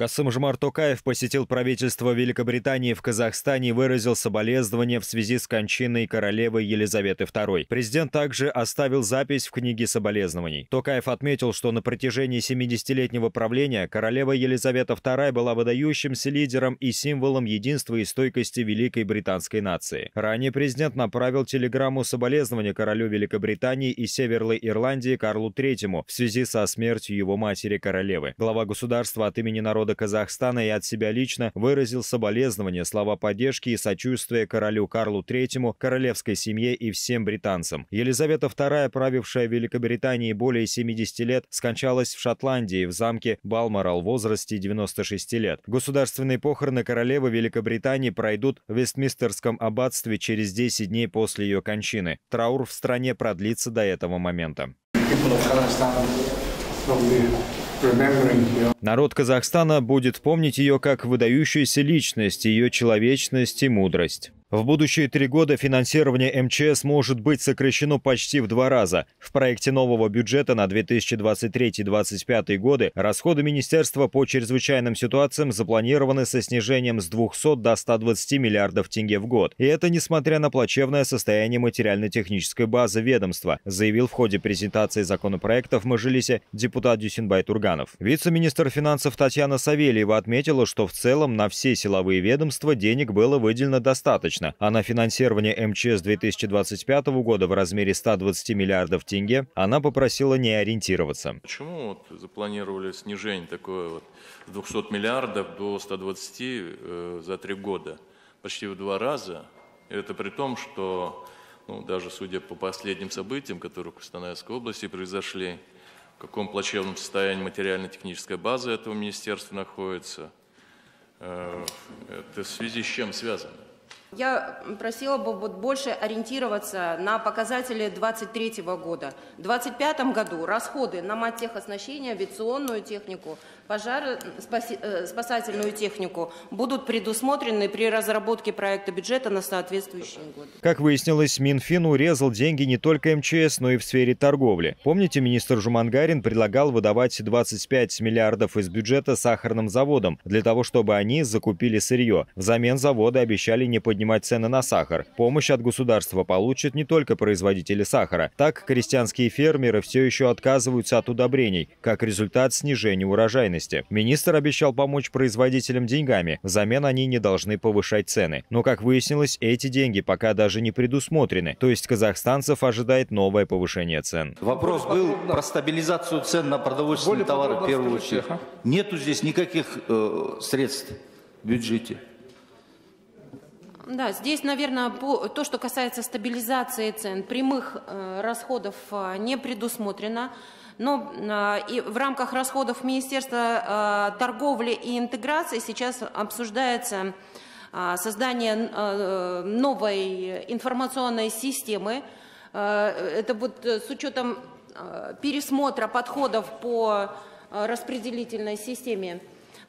Касым-Жмар Токаев посетил правительство Великобритании в Казахстане и выразил соболезнования в связи с кончиной королевы Елизаветы II. Президент также оставил запись в книге соболезнований. Токаев отметил, что на протяжении 70-летнего правления королева Елизавета II была выдающимся лидером и символом единства и стойкости великой британской нации. Ранее президент направил телеграмму соболезнования королю Великобритании и Северной Ирландии Карлу III в связи со смертью его матери королевы. Глава государства от имени народа народа Казахстана и от себя лично выразил соболезнования, слова поддержки и сочувствия королю Карлу III, королевской семье и всем британцам. Елизавета II, правившая Великобританией более 70 лет, скончалась в Шотландии в замке Балморал в возрасте 96 лет. Государственные похороны королевы Великобритании пройдут в Вестминстерском аббатстве через 10 дней после ее кончины. Траур в стране продлится до этого момента. Народ Казахстана будет помнить ее как выдающуюся личность, ее человечность и мудрость. В будущие три года финансирование МЧС может быть сокращено почти в два раза. В проекте нового бюджета на 2023-2025 годы расходы Министерства по чрезвычайным ситуациям запланированы со снижением с 200 до 120 миллиардов тенге в год. И это несмотря на плачевное состояние материально-технической базы ведомства, заявил в ходе презентации законопроекта в Мажилисе депутат Дюсинбай Турганов. Вице-министр финансов Татьяна Савельева отметила, что в целом на все силовые ведомства денег было выделено достаточно достаточно, а на финансирование МЧС 2025 года в размере 120 миллиардов тенге она попросила не ориентироваться. Почему вот запланировали снижение такое вот с 200 миллиардов до 120 э, за три года? Почти в два раза. Это при том, что ну, даже судя по последним событиям, которые в Костанайской области произошли, в каком плачевном состоянии материально-техническая база этого министерства находится, э, это в связи с чем связано? Я просила бы вот больше ориентироваться на показатели 2023 года. В 2025 году расходы на маттехоснащение, авиационную технику, пожар, спаси, э, спасательную технику будут предусмотрены при разработке проекта бюджета на соответствующие годы. Как выяснилось, Минфин урезал деньги не только МЧС, но и в сфере торговли. Помните, министр Жумангарин предлагал выдавать 25 миллиардов из бюджета сахарным заводам для того, чтобы они закупили сырье. Взамен заводы обещали не поднимать цены на сахар. Помощь от государства получат не только производители сахара. Так, крестьянские фермеры все еще отказываются от удобрений, как результат снижения урожайности. Министр обещал помочь производителям деньгами, взамен они не должны повышать цены. Но, как выяснилось, эти деньги пока даже не предусмотрены, то есть казахстанцев ожидает новое повышение цен. Вопрос был про стабилизацию цен на продовольственные товары в первую очередь. Нету здесь никаких э, средств в бюджете. Да, здесь, наверное, по, то, что касается стабилизации цен, прямых э, расходов э, не предусмотрено. Но э, и в рамках расходов Министерства э, торговли и интеграции сейчас обсуждается э, создание новой информационной системы. Это вот с учетом пересмотра подходов по распределительной системе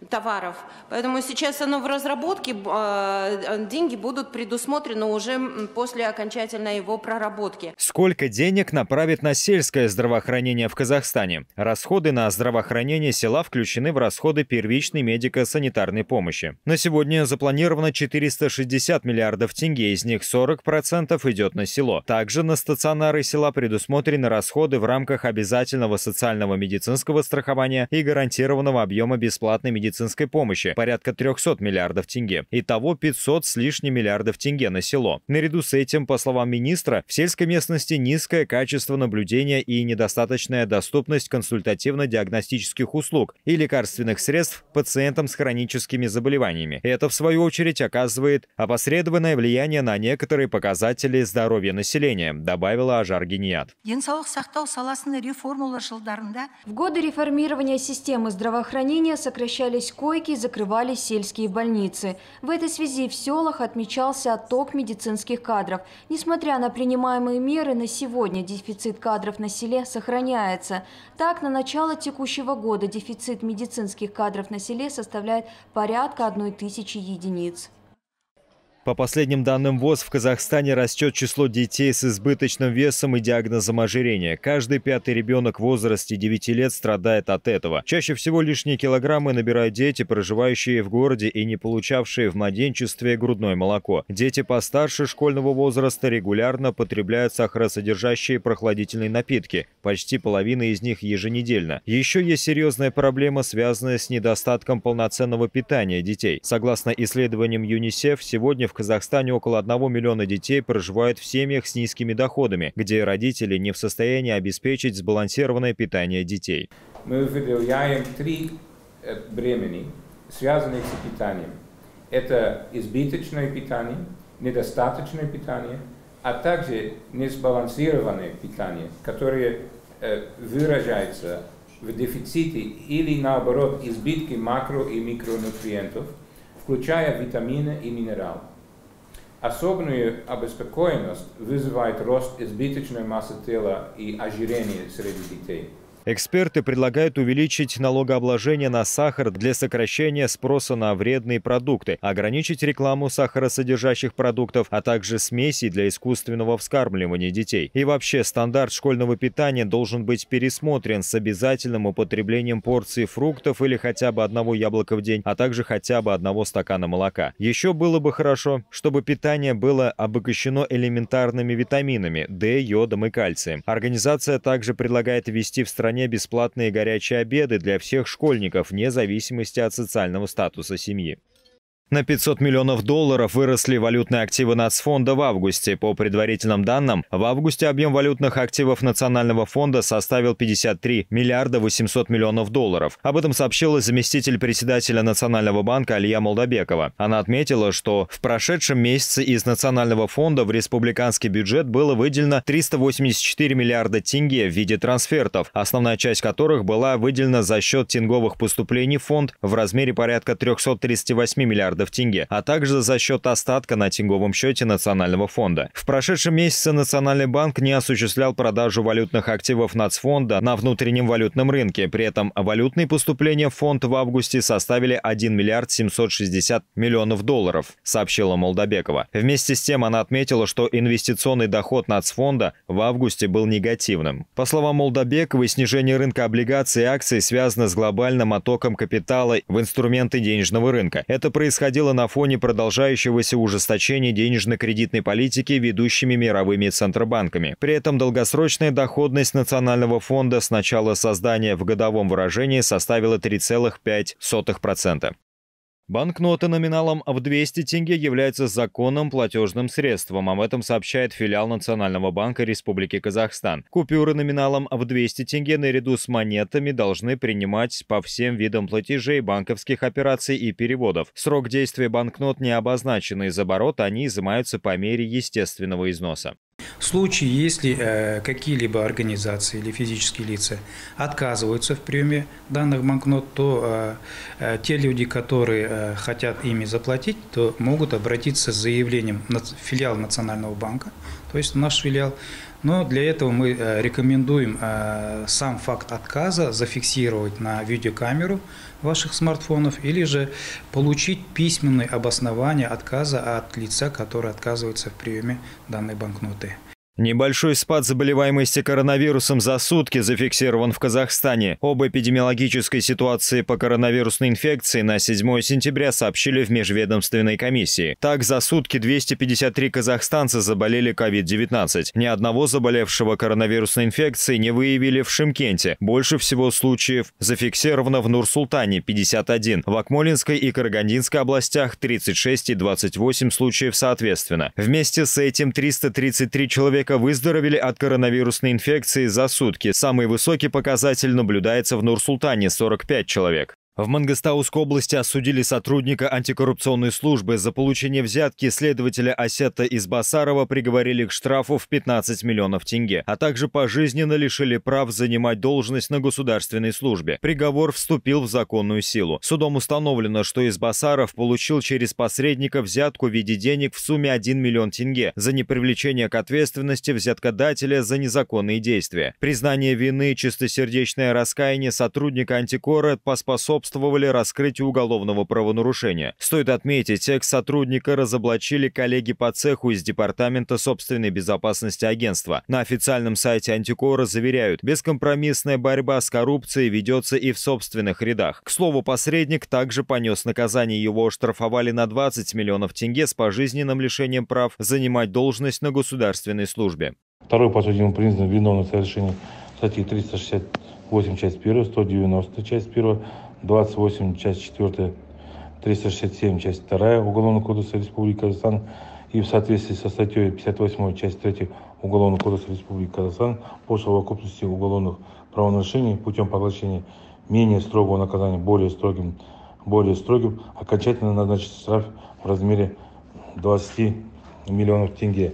товаров. Поэтому сейчас оно в разработке, а, деньги будут предусмотрены уже после окончательной его проработки. Сколько денег направит на сельское здравоохранение в Казахстане? Расходы на здравоохранение села включены в расходы первичной медико-санитарной помощи. На сегодня запланировано 460 миллиардов тенге, из них 40% идет на село. Также на стационары села предусмотрены расходы в рамках обязательного социального медицинского страхования и гарантированного объема бесплатной медицинской медицинской помощи – порядка 300 миллиардов тенге. Итого 500 с лишним миллиардов тенге на село. Наряду с этим, по словам министра, в сельской местности низкое качество наблюдения и недостаточная доступность консультативно-диагностических услуг и лекарственных средств пациентам с хроническими заболеваниями. Это, в свою очередь, оказывает опосредованное влияние на некоторые показатели здоровья населения, добавила Ажар Геният. В годы реформирования системы здравоохранения сокращались Строились койки, закрывались сельские больницы. В этой связи в селах отмечался отток медицинских кадров. Несмотря на принимаемые меры, на сегодня дефицит кадров на селе сохраняется. Так, на начало текущего года дефицит медицинских кадров на селе составляет порядка одной тысячи единиц. По последним данным ВОЗ, в Казахстане растет число детей с избыточным весом и диагнозом ожирения. Каждый пятый ребенок в возрасте 9 лет страдает от этого. Чаще всего лишние килограммы набирают дети, проживающие в городе и не получавшие в младенчестве грудное молоко. Дети постарше школьного возраста регулярно потребляют сахаросодержащие прохладительные напитки. Почти половина из них еженедельно. Еще есть серьезная проблема, связанная с недостатком полноценного питания детей. Согласно исследованиям ЮНИСЕФ, сегодня в Казахстане около 1 миллиона детей проживают в семьях с низкими доходами, где родители не в состоянии обеспечить сбалансированное питание детей. Мы выделяем три э, бремени, связанных с питанием. Это избыточное питание, недостаточное питание, а также несбалансированное питание, которое э, выражается в дефиците или наоборот избытке макро- и микронутриентов, включая витамины и минералы. Особенную обеспокоенность вызывает рост избыточной массы тела и ожирения среди детей. Эксперты предлагают увеличить налогообложение на сахар для сокращения спроса на вредные продукты, ограничить рекламу сахаросодержащих продуктов, а также смесей для искусственного вскармливания детей. И вообще, стандарт школьного питания должен быть пересмотрен с обязательным употреблением порции фруктов или хотя бы одного яблока в день, а также хотя бы одного стакана молока. Еще было бы хорошо, чтобы питание было обогащено элементарными витаминами D, йодом и кальцием. Организация также предлагает ввести в стране стране бесплатные горячие обеды для всех школьников, вне зависимости от социального статуса семьи. На 500 миллионов долларов выросли валютные активы нацфонда в августе. По предварительным данным, в августе объем валютных активов Национального фонда составил 53 миллиарда 800 миллионов долларов. Об этом сообщила заместитель председателя Национального банка Алия Молдобекова. Она отметила, что в прошедшем месяце из Национального фонда в республиканский бюджет было выделено 384 миллиарда тенге в виде трансфертов, основная часть которых была выделена за счет тенговых поступлений в фонд в размере порядка 338 миллиардов миллиардов тенге, а также за счет остатка на тенговом счете Национального фонда. В прошедшем месяце Национальный банк не осуществлял продажу валютных активов нацфонда на внутреннем валютном рынке. При этом валютные поступления в фонд в августе составили 1 миллиард 760 миллионов долларов, сообщила Молдобекова. Вместе с тем она отметила, что инвестиционный доход нацфонда в августе был негативным. По словам Молдобековой, снижение рынка облигаций и акций связано с глобальным оттоком капитала в инструменты денежного рынка. Это происходило происходило на фоне продолжающегося ужесточения денежно-кредитной политики ведущими мировыми центробанками. При этом долгосрочная доходность Национального фонда с начала создания в годовом выражении составила 3,5%. Банкноты номиналом в 200 тенге являются законным платежным средством. Об этом сообщает филиал Национального банка Республики Казахстан. Купюры номиналом в 200 тенге наряду с монетами должны принимать по всем видам платежей, банковских операций и переводов. Срок действия банкнот не обозначен, из оборота они изымаются по мере естественного износа. В случае, если э, какие-либо организации или физические лица отказываются в приеме данных банкнот, то э, э, те люди, которые хотят ими заплатить, то могут обратиться с заявлением в филиал Национального банка, то есть наш филиал. Но для этого мы рекомендуем сам факт отказа зафиксировать на видеокамеру ваших смартфонов или же получить письменное обоснование отказа от лица, который отказывается в приеме данной банкноты. Небольшой спад заболеваемости коронавирусом за сутки зафиксирован в Казахстане. Об эпидемиологической ситуации по коронавирусной инфекции на 7 сентября сообщили в межведомственной комиссии. Так, за сутки 253 казахстанца заболели COVID-19. Ни одного заболевшего коронавирусной инфекцией не выявили в Шимкенте. Больше всего случаев зафиксировано в Нур-Султане – 51, в Акмолинской и Карагандинской областях – 36 и 28 случаев соответственно. Вместе с этим 333 человека человека выздоровели от коронавирусной инфекции за сутки. Самый высокий показатель наблюдается в Нур-Султане – 45 человек. В Мангостаускской области осудили сотрудника антикоррупционной службы. За получение взятки следователя Осета из Басарова приговорили к штрафу в 15 миллионов тенге, а также пожизненно лишили прав занимать должность на государственной службе. Приговор вступил в законную силу. Судом установлено, что из Басаров получил через посредника взятку в виде денег в сумме 1 миллион тенге за непривлечение к ответственности взяткодателя за незаконные действия. Признание вины, чистосердечное раскаяние сотрудника антикора поспособствовало способствовали раскрытию уголовного правонарушения. Стоит отметить, экс-сотрудника разоблачили коллеги по цеху из Департамента собственной безопасности агентства. На официальном сайте Антикора заверяют, бескомпромиссная борьба с коррупцией ведется и в собственных рядах. К слову, посредник также понес наказание. Его оштрафовали на 20 миллионов тенге с пожизненным лишением прав занимать должность на государственной службе. Второй подсудимый признан виновным в совершении статьи 368, часть 1, 190, часть 1, 28, часть 4, 367, часть 2 Уголовного кодекса Республики Казахстан и в соответствии со статьей 58, часть 3 Уголовного кодекса Республики Казахстан по совокупности уголовных правонарушений путем поглощения менее строгого наказания более строгим, более строгим окончательно назначить штраф в размере 20 миллионов тенге.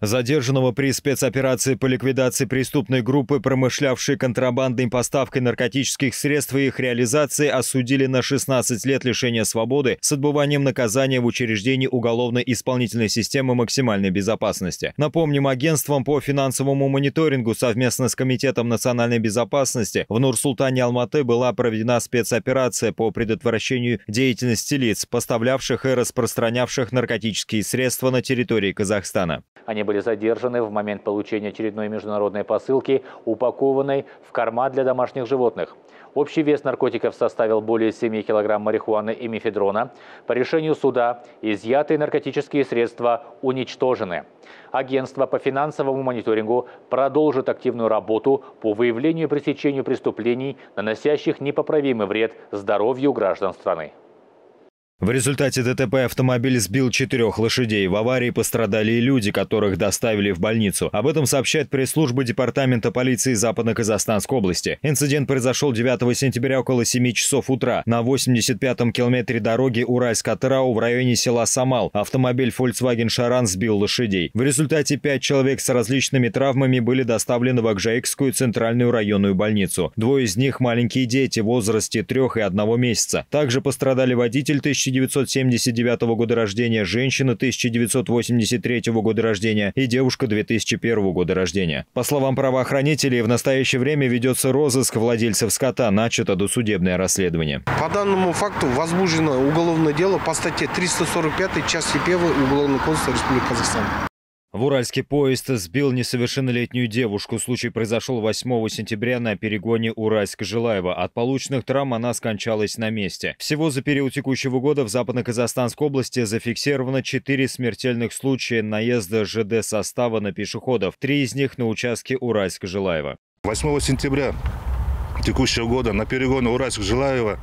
Задержанного при спецоперации по ликвидации преступной группы, промышлявшей контрабандой поставкой наркотических средств и их реализации, осудили на 16 лет лишения свободы с отбыванием наказания в учреждении уголовно-исполнительной системы максимальной безопасности. Напомним, агентством по финансовому мониторингу совместно с Комитетом национальной безопасности в Нур-Султане Алматы была проведена спецоперация по предотвращению деятельности лиц, поставлявших и распространявших наркотические средства на территории Казахстана. Они были задержаны в момент получения очередной международной посылки, упакованной в корма для домашних животных. Общий вес наркотиков составил более 7 килограмм марихуаны и мефедрона. По решению суда изъятые наркотические средства уничтожены. Агентство по финансовому мониторингу продолжит активную работу по выявлению и пресечению преступлений, наносящих непоправимый вред здоровью граждан страны. В результате ДТП автомобиль сбил четырех лошадей. В аварии пострадали и люди, которых доставили в больницу. Об этом сообщает пресс-служба Департамента полиции Западно-Казахстанской области. Инцидент произошел 9 сентября около 7 часов утра. На 85-м километре дороги Уральск-Атрау в районе села Самал автомобиль Volkswagen Шаран сбил лошадей. В результате пять человек с различными травмами были доставлены в Акжаикскую центральную районную больницу. Двое из них маленькие дети в возрасте трех и одного месяца. Также пострадали водитель 1000 1979 года рождения, женщина 1983 года рождения и девушка 2001 года рождения. По словам правоохранителей, в настоящее время ведется розыск владельцев скота, начато досудебное расследование. По данному факту возбуждено уголовное дело по статье 345 части 1 Уголовного кодекса Республики Казахстан. В Уральский поезд сбил несовершеннолетнюю девушку. Случай произошел 8 сентября на перегоне Уральск-Жилаева. От полученных травм она скончалась на месте. Всего за период текущего года в Западно-Казахстанской области зафиксировано 4 смертельных случая наезда ЖД состава на пешеходов. Три из них на участке Уральск-Жилаева. 8 сентября текущего года на перегоне Уральск-Жилаева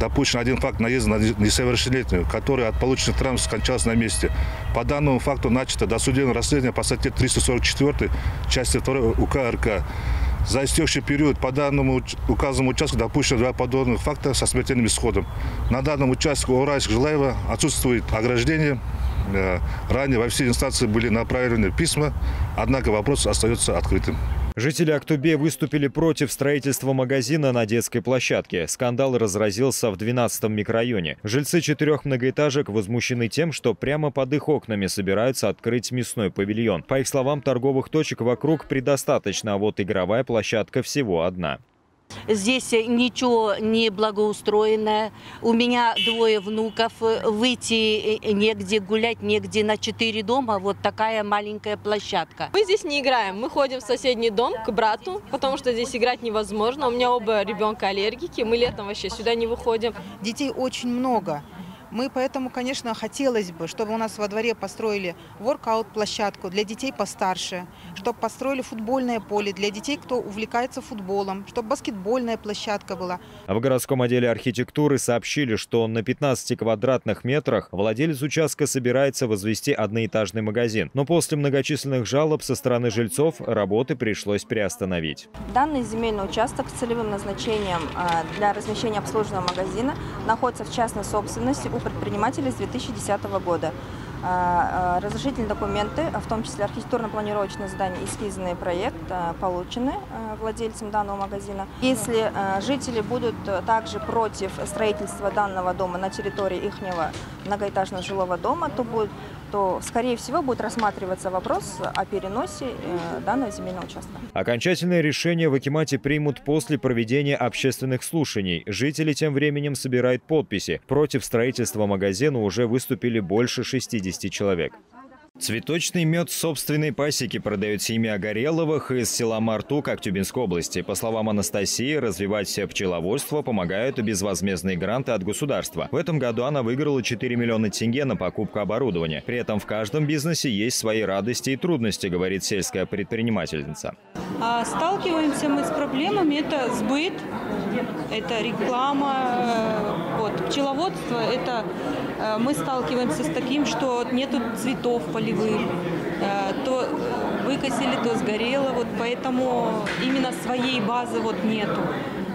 допущен один факт наезда на несовершеннолетнюю, который от полученных травм скончался на месте. По данному факту начато досудебное расследование по статье 344 части 2 УК РК. За истекший период по данному указанному участку допущено два подобных факта со смертельным исходом. На данном участке Уральск-Жилаева отсутствует ограждение. Э, ранее во все инстанции были направлены письма, однако вопрос остается открытым. Жители Актубе выступили против строительства магазина на детской площадке. Скандал разразился в 12-м микрорайоне. Жильцы четырех многоэтажек возмущены тем, что прямо под их окнами собираются открыть мясной павильон. По их словам, торговых точек вокруг предостаточно, а вот игровая площадка всего одна. Здесь ничего не благоустроенное. У меня двое внуков. Выйти негде, гулять негде. На четыре дома вот такая маленькая площадка. Мы здесь не играем. Мы ходим в соседний дом к брату, потому что здесь играть невозможно. У меня оба ребенка аллергики. Мы летом вообще сюда не выходим. Детей очень много. Мы поэтому, конечно, хотелось бы, чтобы у нас во дворе построили воркаут-площадку для детей постарше, чтобы построили футбольное поле для детей, кто увлекается футболом, чтобы баскетбольная площадка была. А в городском отделе архитектуры сообщили, что на 15 квадратных метрах владелец участка собирается возвести одноэтажный магазин. Но после многочисленных жалоб со стороны жильцов работы пришлось приостановить. Данный земельный участок с целевым назначением а, для размещения обслуживаемого магазина находится в частной собственности у предпринимателей с 2010 года. А, а, разрешительные документы, в том числе архитектурно-планировочное задание, эскизный проект, получены владельцем данного магазина. Если жители будут также против строительства данного дома на территории их многоэтажного жилого дома, то будет то, скорее всего, будет рассматриваться вопрос о переносе э, данного земельного участка. Окончательное решение в Акимате примут после проведения общественных слушаний. Жители тем временем собирают подписи. Против строительства магазина уже выступили больше 60 человек. Цветочный мед собственной пасеки продает семья Гореловых из села Мартук Актюбинской области. По словам Анастасии, развивать пчеловодство помогают безвозмездные гранты от государства. В этом году она выиграла 4 миллиона тенге на покупку оборудования. При этом в каждом бизнесе есть свои радости и трудности, говорит сельская предпринимательница. А сталкиваемся мы с проблемами. Это сбыт, это реклама, э, вот, пчеловодство. Это мы сталкиваемся с таким, что нету цветов полевых, э, то выкосили, то сгорело, вот поэтому именно своей базы вот нету.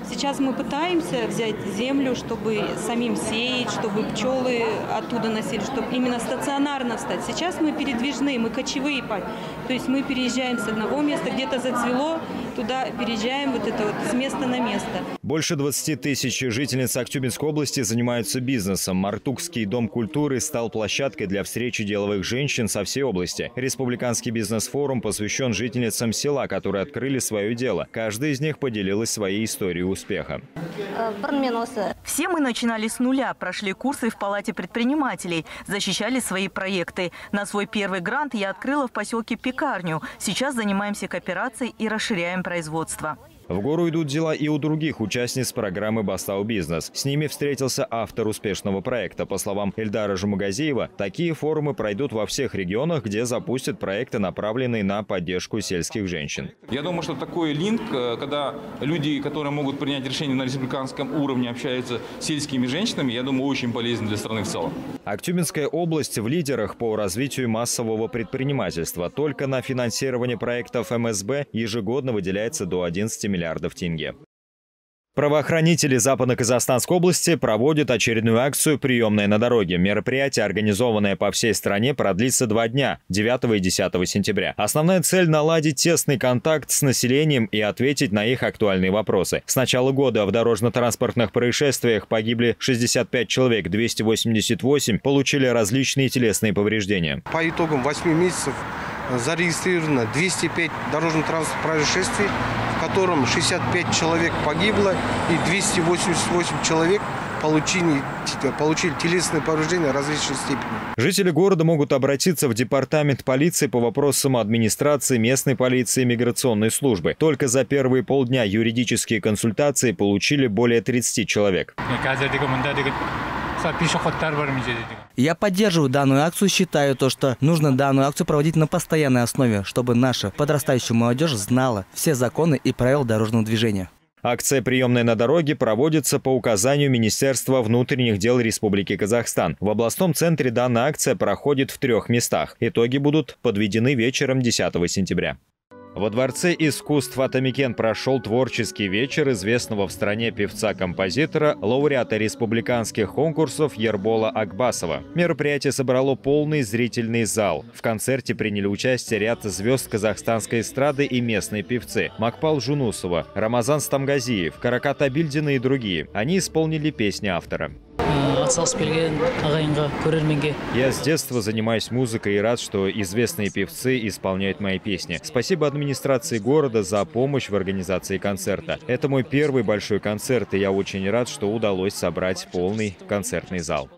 Сейчас мы пытаемся взять землю, чтобы самим сеять, чтобы пчелы оттуда носили, чтобы именно стационарно встать. Сейчас мы передвижные, мы кочевые. То есть мы переезжаем с одного места, где-то зацвело, туда переезжаем вот это вот с места на место. Больше 20 тысяч жительниц Актюбинской области занимаются бизнесом. Мартукский дом культуры стал площадкой для встречи деловых женщин со всей области. Республиканский бизнес-форум посвящен жительницам села, которые открыли свое дело. Каждая из них поделилась своей историей успеха. Все мы начинали с нуля, прошли курсы в Палате предпринимателей, защищали свои проекты. На свой первый грант я открыла в поселке пекарню. Сейчас занимаемся кооперацией и расширяем производство. В гору идут дела и у других участниц программы «Бастау Бизнес». С ними встретился автор успешного проекта. По словам Эльдара Жумагазиева, такие форумы пройдут во всех регионах, где запустят проекты, направленные на поддержку сельских женщин. Я думаю, что такой линк, э, когда люди, которые могут принять решение на республиканском уровне, общаются с сельскими женщинами, я думаю, очень полезен для страны в целом. Актюбинская область в лидерах по развитию массового предпринимательства. Только на финансирование проектов МСБ ежегодно выделяется до 11 миллиардов тенге. Правоохранители Западно-Казахстанской области проводят очередную акцию «Приемная на дороге». Мероприятие, организованное по всей стране, продлится два дня – 9 и 10 сентября. Основная цель – наладить тесный контакт с населением и ответить на их актуальные вопросы. С начала года в дорожно-транспортных происшествиях погибли 65 человек, 288 получили различные телесные повреждения. По итогам 8 месяцев зарегистрировано 205 дорожно-транспортных происшествий, котором 65 человек погибло и 288 человек получили, получили телесные повреждения различной степени. Жители города могут обратиться в департамент полиции по вопросам администрации, местной полиции и миграционной службы. Только за первые полдня юридические консультации получили более 30 человек. Я поддерживаю данную акцию, считаю то, что нужно данную акцию проводить на постоянной основе, чтобы наша подрастающая молодежь знала все законы и правила дорожного движения. Акция «Приемная на дороге» проводится по указанию Министерства внутренних дел Республики Казахстан. В областном центре данная акция проходит в трех местах. Итоги будут подведены вечером 10 сентября. Во Дворце искусств Атамикен прошел творческий вечер известного в стране певца-композитора, лауреата республиканских конкурсов Ербола Акбасова. Мероприятие собрало полный зрительный зал. В концерте приняли участие ряд звезд казахстанской эстрады и местные певцы. Макпал Жунусова, Рамазан Стамгазиев, Каракат Абильдина и другие. Они исполнили песни автора. Я с детства занимаюсь музыкой и рад, что известные певцы исполняют мои песни. Спасибо администрации города за помощь в организации концерта. Это мой первый большой концерт, и я очень рад, что удалось собрать полный концертный зал.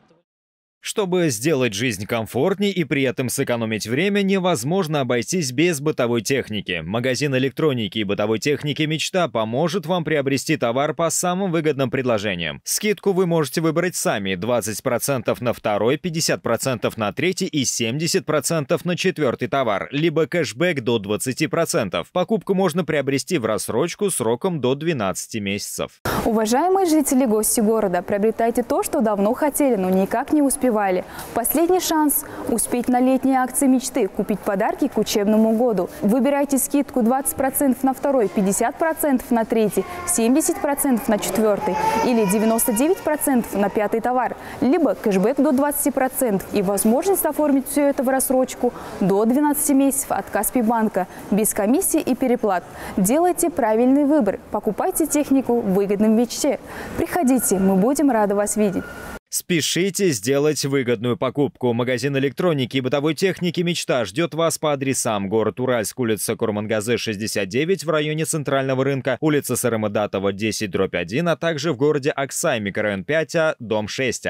Чтобы сделать жизнь комфортнее и при этом сэкономить время, невозможно обойтись без бытовой техники. Магазин электроники и бытовой техники «Мечта» поможет вам приобрести товар по самым выгодным предложениям. Скидку вы можете выбрать сами – 20% на второй, 50% на третий и 70% на четвертый товар, либо кэшбэк до 20%. Покупку можно приобрести в рассрочку сроком до 12 месяцев. Уважаемые жители гости города, приобретайте то, что давно хотели, но никак не успевали фестивале. Последний шанс успеть на летние акции мечты, купить подарки к учебному году. Выбирайте скидку 20% на второй, 50% на третий, 70% на четвертый или 99% на пятый товар, либо кэшбэк до 20% и возможность оформить все это в рассрочку до 12 месяцев от Каспи банка без комиссии и переплат. Делайте правильный выбор. Покупайте технику в выгодном мечте. Приходите, мы будем рады вас видеть. Спешите сделать выгодную покупку. Магазин электроники и бытовой техники «Мечта» ждет вас по адресам. Город Уральск, улица Курмангазе, 69 в районе Центрального рынка, улица Сарамадатова, 10, дробь 1, а также в городе Аксай, микрорайон 5, дом 6.